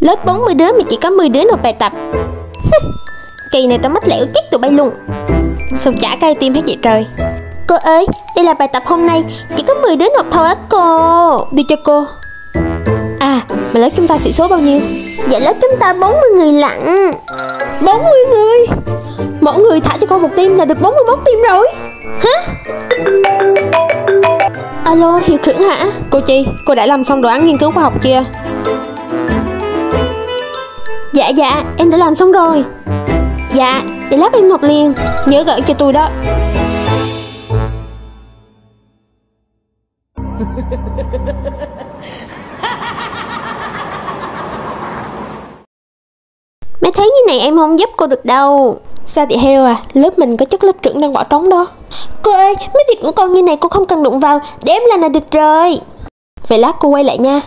Lớp 40 đứa mà chỉ có 10 đứa nộp bài tập Kỳ này tao mất lẻo chết tụi bay luôn Sao chả cay tim hết vậy trời Cô ơi, đây là bài tập hôm nay Chỉ có 10 đứa nộp thôi á cô Đưa cho cô À, mà lớp chúng ta sĩ số bao nhiêu? Dạ lớp chúng ta 40 người lận 40 người? Mỗi người thả cho con một tim là được 41 tim rồi Hả? Alo, hiệu trưởng hả? Cô Chi, cô đã làm xong đồ án nghiên cứu khoa học chưa? Dạ dạ, em đã làm xong rồi. Dạ, để lát em nộp liền. Nhớ gửi cho tôi đó. Mấy thấy như này em không giúp cô được đâu. Sao thì heo à, lớp mình có chất lớp trưởng đang bỏ trống đó. Cô ơi, mấy việc của con như này cô không cần đụng vào. Để em làm là được rồi. Vậy lát cô quay lại nha.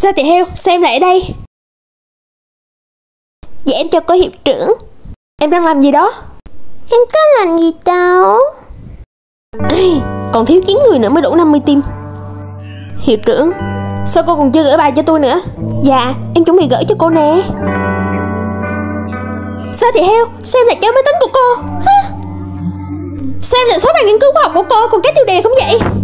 Sao thì heo, sao em lại ở đây? Dạ em cho cô hiệu trưởng. Em đang làm gì đó? Em có làm gì đâu. Ai, Còn thiếu 9 người nữa mới đủ 50 tim Hiệu trưởng Sao cô còn chưa gửi bài cho tôi nữa? Dạ em chuẩn bị gửi cho cô nè. Sao thì heo? Sao em lại chơi máy tính của cô? Hả? Sao em lại xóa bài nghiên cứu khoa học của cô? Còn cái tiêu đề cũng vậy